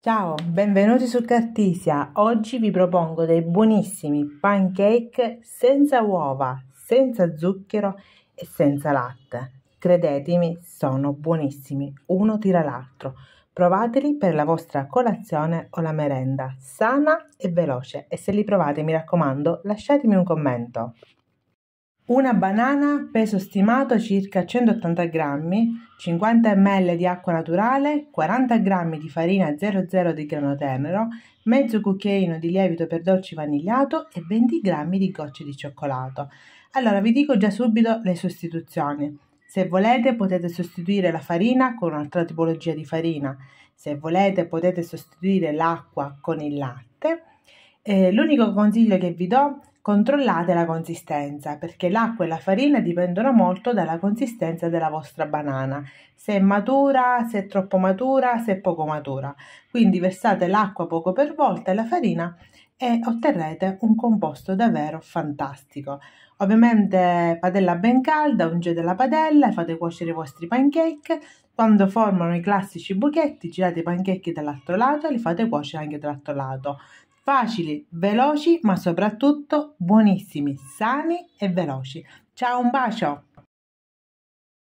Ciao, benvenuti su Cartisia. Oggi vi propongo dei buonissimi pancake senza uova, senza zucchero e senza latte. Credetemi, sono buonissimi, uno tira l'altro. Provateli per la vostra colazione o la merenda, sana e veloce. E se li provate, mi raccomando, lasciatemi un commento. Una banana, peso stimato circa 180 grammi, 50 ml di acqua naturale, 40 g di farina 00 di grano tenero, mezzo cucchiaino di lievito per dolci vanigliato e 20 g di gocce di cioccolato. Allora vi dico già subito le sostituzioni. Se volete potete sostituire la farina con un'altra tipologia di farina, se volete potete sostituire l'acqua con il latte. Eh, l'unico consiglio che vi do Controllate la consistenza perché l'acqua e la farina dipendono molto dalla consistenza della vostra banana, se è matura, se è troppo matura, se è poco matura. Quindi versate l'acqua poco per volta e la farina e otterrete un composto davvero fantastico. Ovviamente padella ben calda, ungete la padella e fate cuocere i vostri pancake. Quando formano i classici buchetti, girate i pancake dall'altro lato e li fate cuocere anche dall'altro lato facili, veloci, ma soprattutto buonissimi, sani e veloci. Ciao, un bacio!